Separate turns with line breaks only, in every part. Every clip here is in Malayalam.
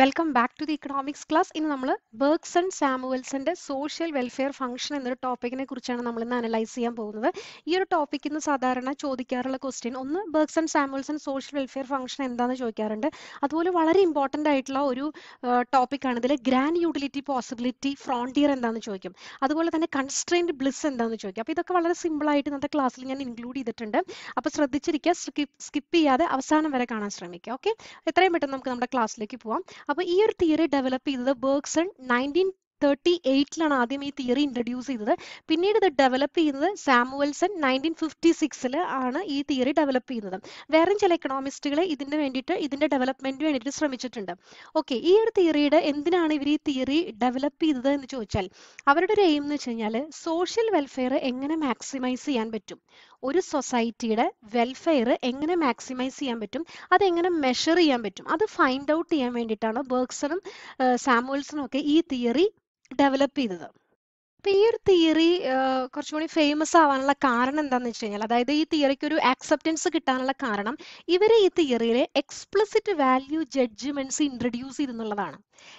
Welcome back to the economics class ഇന്ന് നമ്മൾ ബേർക്സൺ സാമുവൽസിന്റെ സോഷ്യൽ വെൽഫെയർ ഫംഗ്ഷൻ എന്നൊരു ടോപ്പിക്കിനെ കുറിച്ചാണ് നമ്മൾ ഇന്ന് അനലൈസ് ചെയ്യാൻ പോകുന്നത്. ഈ ഒരു ടോപ്പിക്കിൽ നിന്ന് സാധാരണ ചോദിക്കാറുള്ള ക്വസ്റ്റ്യൻ ഒന്ന് Bergson Samuelson social welfare function എന്താണെന്ന് ചോദിക്കാറുണ്ട്. അതുപോലെ വളരെ ഇമ്പോർട്ടന്റ് ആയിട്ടുള്ള ഒരു ടോപ്പിക്കാണ് ഇതിൽ ഗ്രാൻഡ് യൂട്ടിലിറ്റി പോസിബിലിറ്റി ഫ്രോണ്ടിയർ എന്താണെന്ന് ചോദിക്കും. അതുപോലെ തന്നെ കൺസ്ട്രെയിൻഡ് ബ്ലിസ് എന്താണെന്ന് ചോദിക്കും. അപ്പോൾ ഇതൊക്കെ വളരെ സിമ്പിൾ ആയിട്ട് ഇന്നത്തെ ക്ലാസ്സിൽ ഞാൻ ഇൻക്ലൂഡ് ചെയ്തിട്ടുണ്ട്. അപ്പോൾ ശ്രദ്ധിച്ചിരിക്കുക സ്കിപ്പ് ചെയ്യാതെ അവസാനം വരെ കാണാൻ ശ്രമിക്കുക. ഓക്കെ എത്രയും പെട്ടെന്ന് നമുക്ക് നമ്മുടെ ക്ലാസ്സിലേക്ക് പോവാം. അപ്പോൾ ഈ ഒരു തിയറി ഡെവലപ്പ് ചെയ്തത് ബേർഗ്സൺ നയന്റീൻ തേർട്ടി എയ്റ്റിലാണ് ആദ്യം ഈ തിയറി ഇൻട്രൊഡ്യൂസ് ചെയ്തത്. പിന്നീട് ഇത് ഡെവലപ്പ് ചെയ്യുന്നത് സാമുവൽസൺ നയന്റീൻ ഫിഫ്റ്റി സിക്സിൽ ആണ് ഈ തിയറി ഡെവലപ്പ് ചെയ്യുന്നത്. വേറെയും ചില എക്കണോമിസ്റ്റുകൾ ഇതിന് വേണ്ടിയിട്ട് ഇതിന്റെ ഡെവലപ്മെന്റിന് വേണ്ടിയിട്ട് ശ്രമിച്ചിട്ടുണ്ട്. ഓക്കെ ഈ ഒരു തിയറിയുടെ എന്തിനാണ് ഇവർ ഈ തിയറി ഡെവലപ്പ് ചെയ്തത് എന്ന് ചോദിച്ചാൽ അവരുടെ ഒരു എയിം എന്ന് വെച്ച് കഴിഞ്ഞാൽ സോഷ്യൽ വെൽഫെയർ എങ്ങനെ മാക്സിമൈസ് ചെയ്യാൻ പറ്റും? ഒരു സൊസൈറ്റിയുടെ വെൽഫെയർ എങ്ങനെ മാക്സിമൈസ് ചെയ്യാൻ പറ്റും? അതെങ്ങനെ മെഷർ ചെയ്യാൻ പറ്റും? അത് ഫൈൻഡ് ഔട്ട് ചെയ്യാൻ വേണ്ടിയിട്ടാണ് ബേർക്സണും സാമുവൽസണും ഒക്കെ ഈ തിയറി ഡെവലപ്പ് ചെയ്തത്. അപ്പൊ ഈ ഒരു തിയറി കുറച്ചുകൂടി ഫേമസ് ആവാനുള്ള കാരണം എന്താണെന്ന് വെച്ച് കഴിഞ്ഞാൽ അതായത് ഈ തിയറിക്ക് ഒരു ആക്സെപ്റ്റൻസ് കിട്ടാനുള്ള കാരണം ഇവർ ഈ തിയറിയിലെ എക്സ്പ്ലിസിറ്റ് വാല്യൂ ജഡ്ജ്മെന്റ്സ് ഇൻട്രൊഡ്യൂസ് ചെയ്തെന്നുള്ളതാണ്.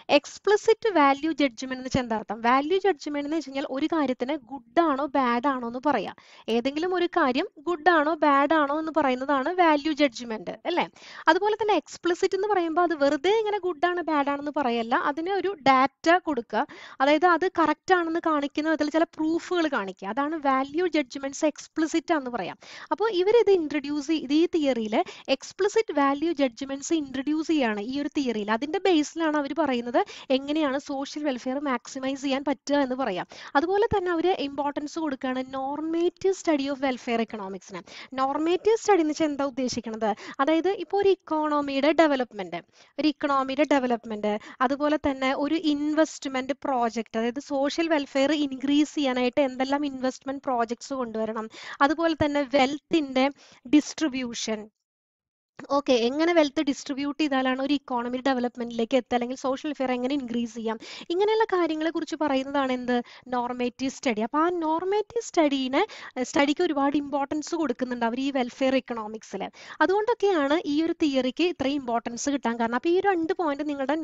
എക്സ്പ്ലിസിറ്റ് വാല്യൂ ജഡ്ജ്മെന്റ് എന്ന് വെച്ചാൽ എന്താർത്ഥം വാല്യൂ ജഡ്ജ്മെന്റ് എന്ന് വെച്ച് കഴിഞ്ഞാൽ ഒരു കാര്യത്തിന് ഗുഡ് ആണോ ബാഡ് ആണോ എന്ന് പറയാം. ഏതെങ്കിലും ഒരു കാര്യം ഗുഡ് ആണോ ബാഡ് ആണോ എന്ന് പറയുന്നതാണ് വാല്യൂ ജഡ്ജ്മെന്റ് അല്ലേ? അതുപോലെ തന്നെ എക്സ്പ്ലിസിറ്റ് എന്ന് പറയുമ്പോൾ അത് വെറുതെ ഇങ്ങനെ ഗുഡ് ആണ് ബാഡ് ആണെന്ന് പറയല്ല. അതിന് ഒരു ഡാറ്റ കൊടുക്കുക. അതായത് അത് കറക്റ്റ് ആണെന്ന് കാണിക്കുന്ന വിധത്തിൽ ചില പ്രൂഫുകൾ കാണിക്കുക. അതാണ് വാല്യൂ ജഡ്ജ്മെന്റ്സ് എക്സ്പ്ലിസിറ്റ് എന്ന് പറയാം. അപ്പോൾ ഇവർ ഇത് ഇൻട്രൊഡ്യൂസ് ചെയ്ത് ഈ തിയറിയിൽ എക്സ്പ്ലിസിറ്റ് വാല്യൂ ജഡ്ജ്മെന്റ്സ് ഇൻട്രൊഡ്യൂസ് ചെയ്യാണ് ഈ ഒരു തിയറിയിൽ അതിന്റെ ബേസിലാണ് അവർ പറയുന്നത്. എങ്ങനെയാണ് സോഷ്യൽ വെൽഫെയർ മാക്സിമൈസ് ചെയ്യാൻ പറ്റുക എന്ന് പറയാം. അതുപോലെ തന്നെ അവർ ഇമ്പോർട്ടൻസ് കൊടുക്കുകയാണ് നോർമേറ്റീവ് സ്റ്റഡി ഓഫ് വെൽഫെയർ എക്കണോമിക്സിന് നോർമേറ്റീവ് സ്റ്റഡി എന്ന് വെച്ചാൽ എന്താ ഉദ്ദേശിക്കുന്നത് അതായത് ഇപ്പോൾ ഒരു ഇക്കോണമിയുടെ ഡെവലപ്മെന്റ് ഒരു ഇക്കണോമിയുടെ ഡെവലപ്മെന്റ് അതുപോലെ തന്നെ ഒരു ഇൻവെസ്റ്റ്മെന്റ് പ്രോജക്റ്റ് അതായത് സോഷ്യൽ വെൽഫെയർ ഇൻക്രീസ് ചെയ്യാനായിട്ട് എന്തെല്ലാം ഇൻവെസ്റ്റ്മെന്റ് പ്രോജക്ട്സ് കൊണ്ടുവരണം. അതുപോലെ തന്നെ വെൽത്തിന്റെ ഡിസ്ട്രിബ്യൂഷൻ ഓക്കെ എങ്ങനെ വെൽത്ത് ഡിസ്ട്രിബ്യൂട്ട് ചെയ്താലാണ് ഒരു ഇക്കോണമി ഡെവലപ്മെന്റിലേക്ക് എത്തുക? അല്ലെങ്കിൽ സോഷ്യൽ വെൽഫെയർ എങ്ങനെ ഇൻക്രീസ് ചെയ്യാം? ഇങ്ങനെയുള്ള കാര്യങ്ങളെ കുറിച്ച് പറയുന്നതാണ് എന്ത്? നോർമേറ്റീവ് സ്റ്റഡി അപ്പൊ ആ നോർമേറ്റീവ് സ്റ്റഡീനെ സ്റ്റഡിക്ക് ഒരുപാട് ഇമ്പോർട്ടൻസ് കൊടുക്കുന്നുണ്ട് അവർ ഈ വെൽഫെയർ ഇക്കണോമിക്സിൽ അതുകൊണ്ടൊക്കെയാണ് ഈ ഒരു തിയറിക്ക് ഇത്രയും ഇമ്പോർട്ടൻസ് കിട്ടാൻ കാരണം. അപ്പൊ ഈ രണ്ട് പോയിന്റ് നിങ്ങളുടെ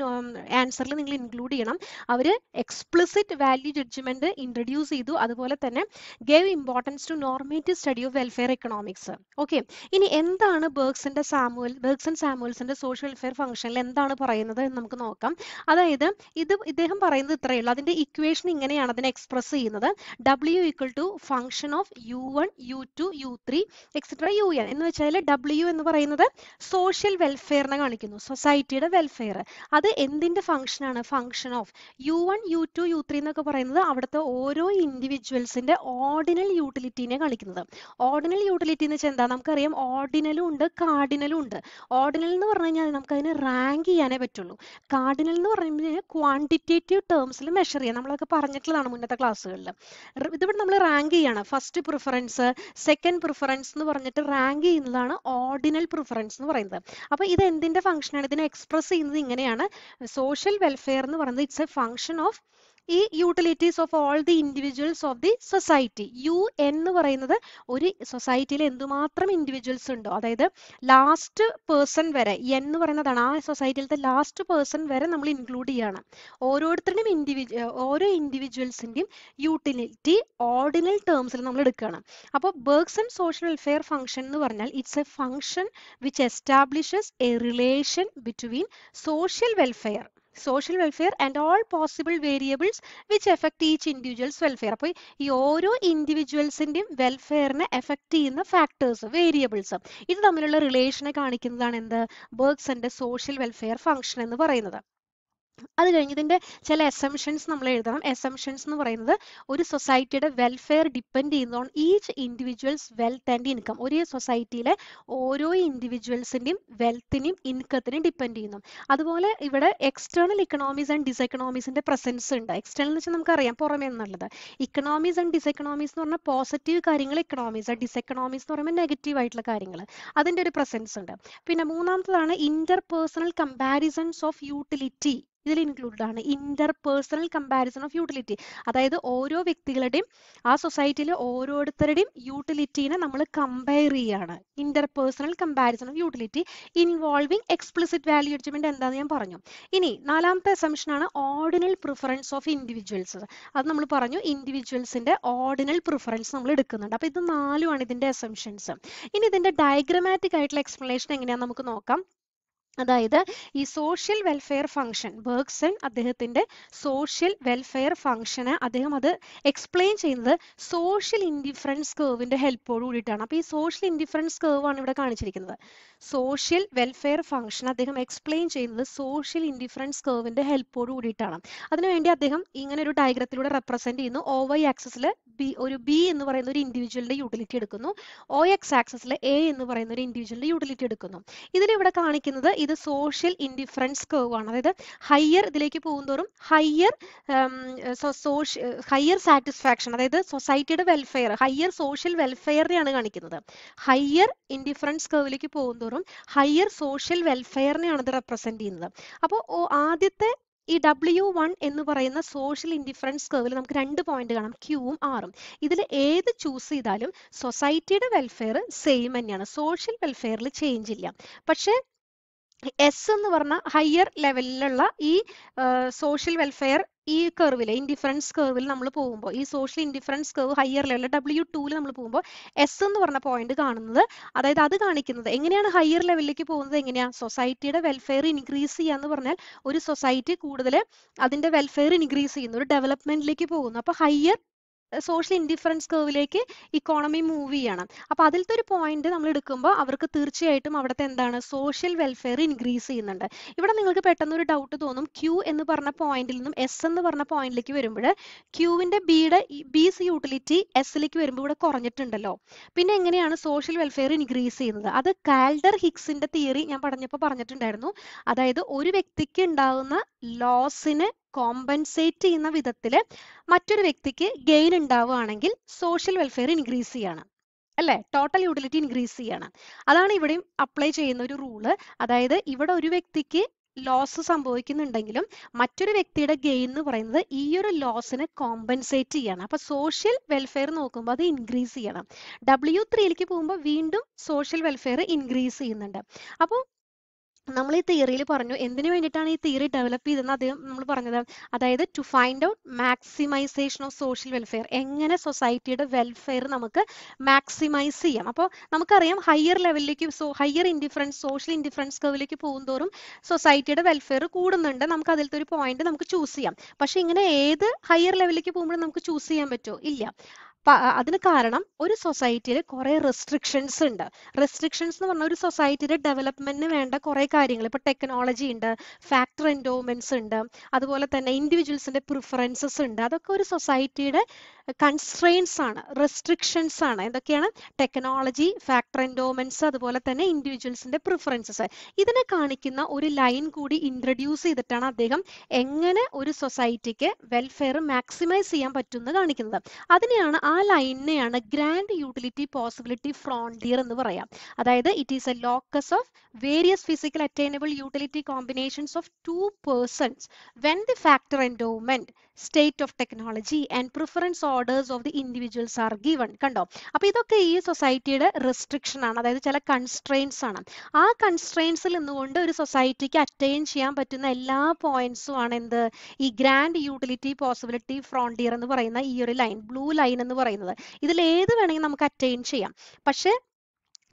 ആൻസറിൽ നിങ്ങൾ ഇൻക്ലൂഡ് ചെയ്യണം. അവർ എക്സ്പ്ലിസിറ്റ് വാല്യൂ ജഡ്ജ്മെന്റ് ഇൻട്രൊഡ്യൂസ് ചെയ്തു. അതുപോലെ തന്നെ gave importance to normative study of welfare economics okay ഇനി എന്താണ് ബർഗ്സിന്റെ സാമുവൽ ബെർഗ്സൺ സാമുവൽസിന്റെ സോഷ്യൽ വെൽഫെയർ ഫംഗ്ഷനിൽ എന്താണ് പറയുന്നത് എന്ന് നമുക്ക് നോക്കാം. അതായത് ഇത് ഇദ്ദേഹം പറയുന്നത് ഇത്രയേ ഉള്ളൂ. അതിന്റെ ഇക്വേഷൻ ഇങ്ങനെയാണ് അതിനെ എക്സ്പ്രസ് ചെയ്യുന്നത്. W equal to function of U one U two U three etcetera U N എന്ന് വെച്ചാൽ ഡബ്ല്യു എന്ന് പറയുന്നത് സോഷ്യൽ വെൽഫെയറിനെ കാണിക്കുന്നു. സൊസൈറ്റിയുടെ വെൽഫെയർ അത് എന്തിന്റെ ഫംഗ്ഷൻ ആണ്? Function of U one U two U three എന്നൊക്കെ പറയുന്നത് അവിടുത്തെ ഓരോ ഇൻഡിവിജ്വൽസിന്റെ ഓർഡിനൽ യൂട്ടിലിറ്റിനെ കാണിക്കുന്നത്. ഓർഡിനൽ യൂട്ടിലിറ്റി എന്ന് വെച്ചാൽ എന്താ? നമുക്കറിയാം. ഓർഡിനലും ഉണ്ട് കാർഡിനലും ഉണ്ട്. ഓർഡിനൽ എന്ന് പറഞ്ഞു കഴിഞ്ഞാൽ നമുക്ക് അതിനെ റാങ്ക് ചെയ്യാനേ പറ്റുള്ളൂ. കാർഡിനൽ എന്ന് പറയുമ്പോൾ ക്വാണ്ടിറ്റേറ്റീവ് ടേംസിൽ മെഷർ ചെയ്യാം. നമ്മളൊക്കെ പറഞ്ഞിട്ടുള്ളതാണ് മുന്നത്തെ ക്ലാസ്സുകളിൽ ഇതിവിടെ നമ്മൾ റാങ്ക് ചെയ്യാണ്. ഫസ്റ്റ് പ്രിഫറൻസ് സെക്കൻഡ് പ്രിഫറൻസ് എന്ന് പറഞ്ഞിട്ട് റാങ്ക് ചെയ്യുന്നതാണ് ഓർഡിനൽ പ്രിഫറൻസ് എന്ന് പറയുന്നത്. അപ്പോൾ ഇത് എന്തിന്റെ ഫംഗ്ഷനാണ് ഇതിനെ എക്സ്പ്രസ് ചെയ്യുന്നത് ഇങ്ങനെയാണ്. സോഷ്യൽ വെൽഫെയർ എന്ന് പറയുന്നത് ഇറ്റ്സ് എ ഫംഗ്ഷൻ ഓഫ് ഈ utilities of all the individuals of the society U എന്ന് പറയുന്നത് ഒരു സൊസൈറ്റിയിൽ എന്തുമാത്രം ഇൻഡിവിജ്വൽസ് ഉണ്ടോ. അതായത് ലാസ്റ്റ് പേഴ്സൺ വരെ എന്ന് പറയുന്നതാണ് ആ സൊസൈറ്റിയിലത്തെ ലാസ്റ്റ് പേഴ്സൺ വരെ നമ്മൾ ഇൻക്ലൂഡ് ചെയ്യണം. ഓരോരുത്തരുടെയും ഇൻഡിവിജ്വ ഓരോ ഇൻഡിവിജ്വൽസിന്റെയും യൂട്ടിലിറ്റി ഓർഡിനൽ ടേംസിൽ നമ്മൾ എടുക്കുകയാണ്. അപ്പോൾ Bergs and social welfare function എന്ന് പറഞ്ഞാൽ it's a function which establishes a relation between social welfare social welfare and all possible variables which affect each individuals welfare അപ്പോൾ ഈ ഓരോ ഇൻഡിവിജ്വൽസിന്റെയും വെൽഫെയറിനെ എഫക്ട് ചെയ്യുന്ന ഫാക്ടേഴ്സ് വേരിയബിൾസ് ഇത് തമ്മിലുള്ള റിലേഷനെ കാണിക്കുന്നതാണ് എന്ത്? ബർഗ്സന്റെ സോഷ്യൽ വെൽഫെയർ ഫംഗ്ഷൻ എന്ന് പറയുന്നത്. അത് കഴിഞ്ഞ് ഇതിന്റെ ചില എസംഷൻസ് നമ്മൾ എഴുതണം. എസംഷൻസ് എന്ന് പറയുന്നത് ഒരു സൊസൈറ്റിയുടെ വെൽഫെയർ ഡിപ്പെൻഡ് ചെയ്യുന്ന on each individuals wealth and income ഒരു സൊസൈറ്റിയിലെ ഓരോ ഇൻഡിവിജ്വൽസിന്റെയും വെൽത്തിനെയും ഇൻകത്തിനെയും ഡിപ്പെൻഡ് ചെയ്യുന്നു. അതുപോലെ ഇവിടെ എക്സ്റ്റേണൽ ഇക്കണോമീസ് ആൻഡ് ഡിസെക്കണോമീസിന്റെ പ്രസൻസ് ഉണ്ട്. എക്സ്റ്റേണൽ എന്ന് വെച്ചാൽ നമുക്കറിയാം പുറമേ എന്നുള്ളത് ഇക്കണോമീസ് ആൻഡ് ഡിസെക്കണോമീസ് എന്ന് പറഞ്ഞാൽ പോസിറ്റീവ് കാര്യങ്ങൾ ഇക്കണോമീസ് ഡിസെക്കണോമീസ് എന്ന് പറയുമ്പോൾ നെഗറ്റീവ് ആയിട്ടുള്ള കാര്യങ്ങൾ. അതിന്റെ ഒരു പ്രസൻസ് ഉണ്ട്. പിന്നെ മൂന്നാമത്തതാണ് inter personal comparisons of utility ഇതിൽ ഇൻക്ലൂഡഡ് ആണ്. Inter personal comparison of utility അതായത് ഓരോ വ്യക്തികളുടെയും ആ സൊസൈറ്റിയിലെ ഓരോരുത്തരുടെയും യൂട്ടിലിറ്റീനെ നമ്മൾ കമ്പയർ ചെയ്യാണ്. Inter personal comparison of utility involving explicit value adjustment എന്താണെന്ന് ഞാൻ പറഞ്ഞു. ഇനി നാലാമത്തെ അസംഷൻ ആണ് ഓർഡിനൽ പ്രിഫറൻസ് ഓഫ് ഇൻഡിവിജ്വൽസ് അത് നമ്മൾ പറഞ്ഞു ഇൻഡിവിജ്വൽസിന്റെ ഓർഡിനൽ പ്രിഫറൻസ് നമ്മൾ എടുക്കുന്നുണ്ട്. അപ്പൊ ഇത് നാലുമാണ് ഇതിന്റെ അസംഷൻസ് ഇനി ഇതിന്റെ ഡയഗ്രമാറ്റിക് ആയിട്ടുള്ള എക്സ്പ്ലനേഷൻ എങ്ങനെയാണെന്ന് നമുക്ക് നോക്കാം. അതായത് ഈ സോഷ്യൽ വെൽഫെയർ ഫംഗ്ഷൻ ബർഗ്സൺ അദ്ദേഹത്തിന്റെ സോഷ്യൽ വെൽഫെയർ ഫംഗ്ഷന് അദ്ദേഹം അത് എക്സ്പ്ലെയിൻ ചെയ്യുന്നത് സോഷ്യൽ ഇൻഡിഫറൻസ് കേർവിന്റെ ഹെൽപ്പോട് കൂടിയിട്ടാണ്. അപ്പൊ ഈ സോഷ്യൽ ഇൻഡിഫറൻസ് കേർവ് ആണ് ഇവിടെ കാണിച്ചിരിക്കുന്നത്. സോഷ്യൽ വെൽഫെയർ ഫംഗ്ഷൻ അദ്ദേഹം എക്സ്പ്ലെയിൻ ചെയ്യുന്നത് സോഷ്യൽ ഇൻഡിഫറൻസ് കേർവിന്റെ ഹെൽപ്പോട് കൂടിയിട്ടാണ്. അതിനുവേണ്ടി അദ്ദേഹം ഇങ്ങനെ ഒരു ഡയഗ്രത്തിലൂടെ റെപ്രസെന്റ് ചെയ്യുന്നു. ഒ വൈ ആക്സസിൽ ബി ഒരു ബി എന്ന് പറയുന്ന ഒരു ഇൻഡിവിജ്വലിന്റെ യൂട്ടിലിറ്റി എടുക്കുന്നു. ഒ എക്സ് ആക്സസിൽ എ എന്ന് പറയുന്ന ഒരു ഇൻഡിവിജ്വലിന്റെ യൂട്ടിലിറ്റി എടുക്കുന്നു. ഇതിലിവിടെ കാണിക്കുന്നത് ഇത് സോഷ്യൽ ഇൻഡിഫറൻസ് കേവ് ആണ്. അതായത് ഹയർ ഇതിലേക്ക് പോകുന്തോറും ഹയർ ഹയർ സാറ്റിസ്ഫാക്ഷൻ അതായത് സൊസൈറ്റിയുടെ വെൽഫെയർ ഹയർ സോഷ്യൽ വെൽഫെയറിനെയാണ് കാണിക്കുന്നത്. ഹയർ ഇൻഡിഫറൻസ് കേവിലേക്ക് പോകുന്തോറും ഹയർ സോഷ്യൽ വെൽഫെയറിനെയാണ് ഇത് റെപ്രസെന്റ് ചെയ്യുന്നത്. അപ്പോൾ ആദ്യത്തെ ഈ ഡബ്ല്യു വൺ എന്ന് പറയുന്ന സോഷ്യൽ ഇൻഡിഫറൻസ് കർവിൽ നമുക്ക് രണ്ട് പോയിന്റ് കാണാം ക്യൂവും ആറും ഇതിൽ ഏത് ചൂസ് ചെയ്താലും സൊസൈറ്റിയുടെ വെൽഫെയർ സെയിം തന്നെയാണ്. സോഷ്യൽ വെൽഫെയറിൽ ചേഞ്ച് ഇല്ല. പക്ഷേ എസ് എന്ന് പറഞ്ഞ ഹയർ ലെവലിലുള്ള ഈ സോഷ്യൽ വെൽഫെയർ ഈ കർവിൽ ഇൻഡിഫറൻസ് കർവിൽ നമ്മൾ പോകുമ്പോൾ ഈ സോഷ്യൽ ഇൻഡിഫറൻസ് കർവ് ഹയർ ലെവലിൽ ഡബ്ല്യു ടൂൽ നമ്മൾ പോകുമ്പോൾ എസ് എന്ന് പറഞ്ഞ പോയിന്റ് കാണുന്നത് അതായത് അത് കാണിക്കുന്നത് എങ്ങനെയാണ് ഹയർ ലെവലിലേക്ക് പോകുന്നത് എങ്ങനെയാണ് സൊസൈറ്റിയുടെ വെൽഫെയർ ഇൻക്രീസ് ചെയ്യാന്ന് പറഞ്ഞാൽ ഒരു സൊസൈറ്റി കൂടുതൽ അതിന്റെ വെൽഫെയർ ഇൻക്രീസ് ചെയ്യുന്നു ഒരു ഡെവലപ്മെന്റിലേക്ക് പോകുന്നു. അപ്പൊ ഹയർ സോഷ്യൽ ഇൻഡിഫറൻസ് കർവിലേക്ക് ഇക്കോണമി മൂവ് ചെയ്യണം. അപ്പൊ അതിലത്തെ ഒരു പോയിന്റ് നമ്മൾ എടുക്കുമ്പോൾ അവർക്ക് തീർച്ചയായിട്ടും അവിടുത്തെ എന്താണ് സോഷ്യൽ വെൽഫെയർ ഇൻക്രീസ് ചെയ്യുന്നുണ്ട്. ഇവിടെ നിങ്ങൾക്ക് പെട്ടെന്ന് ഒരു ഡൗട്ട് തോന്നും. ക്യൂ എന്ന് പറഞ്ഞ പോയിന്റിൽ നിന്നും എസ് എന്ന് പറഞ്ഞ പോയിന്റിലേക്ക് വരുമ്പോൾ ക്യൂവിന്റെ ബിയുടെ ബിസ് യൂട്ടിലിറ്റി എസിലേക്ക് വരുമ്പോൾ ഇവിടെ കുറഞ്ഞിട്ടുണ്ടല്ലോ. പിന്നെ എങ്ങനെയാണ് സോഷ്യൽ വെൽഫെയർ ഇൻക്രീസ് ചെയ്യുന്നത്? അത് കാൽഡർ ഹിക്സിന്റെ തിയറി ഞാൻ പറഞ്ഞപ്പോൾ പറഞ്ഞിട്ടുണ്ടായിരുന്നു. അതായത് ഒരു വ്യക്തിക്ക് ഉണ്ടാകുന്ന ലോസിന് കോമ്പൻസേറ്റ് ചെയ്യുന്ന വിധത്തിൽ മറ്റൊരു വ്യക്തിക്ക് ഗെയിൻ ഉണ്ടാവുകയാണെങ്കിൽ സോഷ്യൽ വെൽഫെയർ ഇൻക്രീസ് ചെയ്യാണ്. അല്ലെ? ടോട്ടൽ യൂട്ടിലിറ്റി ഇൻക്രീസ് ചെയ്യാണ്. അതാണ് ഇവിടെയും അപ്ലൈ ചെയ്യുന്ന ഒരു റൂൾ അതായത് ഇവിടെ ഒരു വ്യക്തിക്ക് ലോസ് സംഭവിക്കുന്നുണ്ടെങ്കിലും മറ്റൊരു വ്യക്തിയുടെ ഗെയിൻ എന്ന് പറയുന്നത് ഈ ഒരു ലോസിനെ കോമ്പൻസേറ്റ് ചെയ്യണം. അപ്പൊ സോഷ്യൽ വെൽഫെയർ നോക്കുമ്പോൾ അത് ഇൻക്രീസ് ചെയ്യണം. ഡബ്ല്യു ത്രീയിലേക്ക് പോകുമ്പോൾ വീണ്ടും സോഷ്യൽ വെൽഫെയർ ഇൻക്രീസ് ചെയ്യുന്നുണ്ട്. അപ്പോൾ നമ്മൾ ഈ തിയറിയിൽ പറഞ്ഞു എന്തിനു വേണ്ടിയിട്ടാണ് ഈ തിയറി ഡെവലപ്പ് ചെയ്തതെന്ന് അദ്ദേഹം നമ്മൾ പറഞ്ഞത്. അതായത് to find out maximisation of social welfare എങ്ങനെ സൊസൈറ്റിയുടെ വെൽഫെയർ നമുക്ക് മാക്സിമൈസ് ചെയ്യാം. അപ്പോൾ നമുക്കറിയാം ഹയർ ലെവലിലേക്ക് so higher indifference social indifference കർവിലേക്ക് പോകുന്തോറും സൊസൈറ്റിയുടെ വെൽഫെയർ കൂടുന്നുണ്ട്. നമുക്ക് അതിലത്തെ ഒരു പോയിന്റ് നമുക്ക് ചൂസ് ചെയ്യാം. പക്ഷെ ഇങ്ങനെ ഏത് ഹയർ ലെവലിലേക്ക് പോകുമ്പോഴും നമുക്ക് ചൂസ് ചെയ്യാൻ പറ്റുമോ ഇല്ല. അതിന് കാരണം ഒരു സൊസൈറ്റിയിൽ കുറെ റെസ്ട്രിക്ഷൻസ് ഉണ്ട്. റെസ്ട്രിക്ഷൻസ് എന്ന് പറഞ്ഞാൽ ഒരു സൊസൈറ്റിയുടെ ഡെവലപ്മെന്റിന് വേണ്ട കുറെ കാര്യങ്ങൾ. ഇപ്പൊ ടെക്നോളജി ഉണ്ട് ഫാക്ടർ എൻഡോമെന്റ്സ് ഉണ്ട് അതുപോലെ തന്നെ ഇൻഡിവിജ്വൽസിന്റെ പ്രിഫറൻസസ് ഉണ്ട്. അതൊക്കെ ഒരു സൊസൈറ്റിയുടെ കൺസ്ട്രെയിൻസ് ആണ് റെസ്ട്രിക്ഷൻസ് ആണ്. എന്തൊക്കെയാണ്? ടെക്നോളജി ഫാക്ടർ എൻഡോമെന്റ്സ് അതുപോലെ തന്നെ ഇൻഡിവിജ്വൽസിന്റെ പ്രിഫറൻസസ് ഇതിനെ കാണിക്കുന്ന ഒരു ലൈൻ കൂടി ഇൻട്രൊഡ്യൂസ് ചെയ്തിട്ടാണ് അദ്ദേഹം എങ്ങനെ ഒരു സൊസൈറ്റിക്ക് വെൽഫെയർ മാക്സിമൈസ് ചെയ്യാൻ പറ്റുമെന്ന് കാണിക്കുന്നത്. അതിനെയാണ് ആ ലൈനെയാണ് ഗ്രാൻഡ് യൂട്ടിലിറ്റി പോസിബിലിറ്റി ഫ്രോണ്ടിയർ എന്ന് പറയാം. അതായത് it is a locus of various physical attainable utility combinations of two persons when the factor endowment state of technology and preference orders of the individuals are given കണ്ടോ? അപ്പൊ ഇതൊക്കെ ഈ സൊസൈറ്റിയുടെ റെസ്ട്രിക്ഷൻ ആണ്. അതായത് ചില കൺസ്ട്രെയിൻസ് ആണ്. ആ കൺസ്ട്രെയിൻസിൽ നിന്നുകൊണ്ട് ഒരു സൊസൈറ്റിക്ക് അറ്റൈൻ ചെയ്യാൻ പറ്റുന്ന എല്ലാ പോയിന്റ്സും ആണ് എന്ത്? ഈ ഗ്രാൻഡ് യൂട്ടിലിറ്റി പോസിബിലിറ്റി ഫ്രോണ്ടിയർ എന്ന് പറയുന്ന ഈ ഒരു ലൈൻ ബ്ലൂ ലൈൻ എന്ന് പറയുന്നത്. ഇതിൽ ഏത് വേണമെങ്കിൽ നമുക്ക് അറ്റൈൻ ചെയ്യാം. പക്ഷേ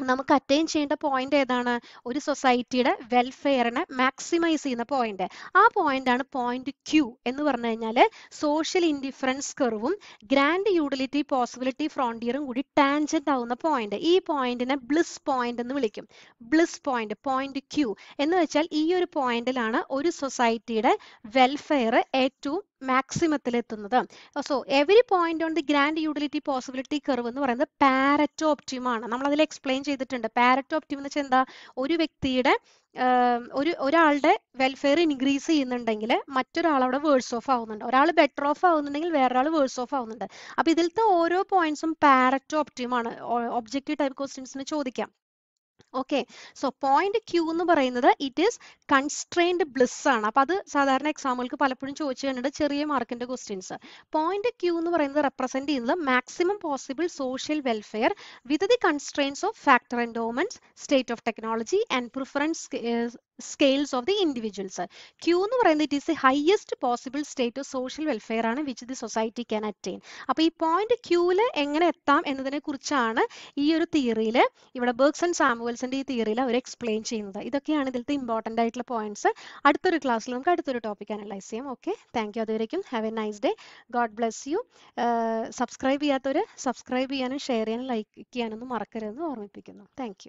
നമുക്ക് അറ്റൈൻ ചെയ്യേണ്ട പോയിന്റ് ഏതാണ്? ഒരു സൊസൈറ്റിയുടെ വെൽഫെയറിനെ മാക്സിമൈസ് ചെയ്യുന്ന പോയിന്റ് ആ പോയിന്റ് ആണ് പോയിന്റ് ക്യൂ എന്ന് പറഞ്ഞു കഴിഞ്ഞാൽ സോഷ്യൽ ഇൻഡിഫറൻസ് കർവും ഗ്രാൻഡ് യൂട്ടിലിറ്റി പോസിബിലിറ്റി ഫ്രോണ്ടിയറും കൂടി ടാൻജന്റ് ആവുന്ന പോയിന്റ് ഈ പോയിന്റിനെ ബ്ലിസ് പോയിന്റ് എന്ന് വിളിക്കും. ബ്ലിസ് പോയിന്റ് പോയിന്റ് ക്യൂ എന്ന് വെച്ചാൽ ഈ ഒരു പോയിന്റിലാണ് ഒരു സൊസൈറ്റിയുടെ വെൽഫെയർ ഏറ്റവും മാക്സിമത്തിൽ എത്തുന്നത് so every point on the grand utility possibility curve എന്ന് പറയുന്നത് പാരറ്റോ ഓപ്റ്റിമം ആണ്. നമ്മൾ അതിൽ എക്സ്പ്ലെയിൻ ചെയ്തിട്ടുണ്ട്. പാരറ്റോ ഒപ്റ്റിം എന്ന് വെച്ചാൽ എന്താ? ഒരു വ്യക്തിയുടെ ഒരു ഒരാളുടെ വെൽഫെയർ ഇൻക്രീസ് ചെയ്യുന്നുണ്ടെങ്കിൽ മറ്റൊരാൾ അവിടെ വേഴ്സ് ഓഫ് ആവുന്നുണ്ട്. ഒരാൾ ബെറ്റർ ഓഫ് ആവുന്നുണ്ടെങ്കിൽ വേറൊരാൾ വേഴ്സ് ഓഫ് ആവുന്നുണ്ട്. അപ്പൊ ഇതിലത്തെ ഓരോ പോയിന്റ്സും പാരറ്റോ ഒപ്റ്റിം ആണ്. ഒബ്ജക്റ്റീവ് ടൈപ്പ് ക്വസ്റ്റ്യൻസിന് ചോദിക്കാം. ഓക്കെ സോ പോയിന്റ് ക്യൂ എന്ന് പറയുന്നത് ഇറ്റ് ഈസ് കൺസ്ട്രെയിൻഡ് ബ്ലിസ് ആണ്. അപ്പൊ അത് സാധാരണ എക്സാമുകൾക്ക് പലപ്പോഴും ചോദിച്ചു കഴിഞ്ഞാൽ ചെറിയ മാർക്കിന്റെ ക്വസ്റ്റ്യൻസ് പോയിന്റ് ക്യൂ എന്ന് പറയുന്നത് റെപ്രസെന്റ് ചെയ്യുന്നത് maximum possible social welfare with the constraints of factor endowments state of technology and preference scales of the individuals Q എന്ന് പറയുന്നത് it is the highest possible state of social welfare ആണ് which the society can attain അപ്പൊ ഈ പോയിന്റ് ക്യൂവിൽ എങ്ങനെ എത്താം എന്നതിനെ കുറിച്ചാണ് ഈ ഒരു തിയറിയിൽ ഇവിടെ ബേർഗ്സ് ആൻഡ് സാമുവൽസിന്റെ ഈ തിയറിയിൽ അവർ എക്സ്പ്ലെയിൻ ചെയ്യുന്നത്. ഇതൊക്കെയാണ് ഇതിലത്തെ ഇമ്പോർട്ടന്റ് ആയിട്ടുള്ള പോയിന്റ്സ് അടുത്തൊരു ക്ലാസ്സിൽ നമുക്ക് അടുത്തൊരു ടോപ്പിക് അനലൈസ് ചെയ്യാം. ഓക്കെ താങ്ക് യു അതുവരേക്കും. Have a nice day God bless you subscribe ചെയ്യാത്തവർ സബ്സ്ക്രൈബ് ചെയ്യാനും ഷെയർ ചെയ്യാനും ലൈക്ക് ചെയ്യാനൊന്നും മറക്കരുതെന്ന് ഓർമ്മിപ്പിക്കുന്നു. താങ്ക്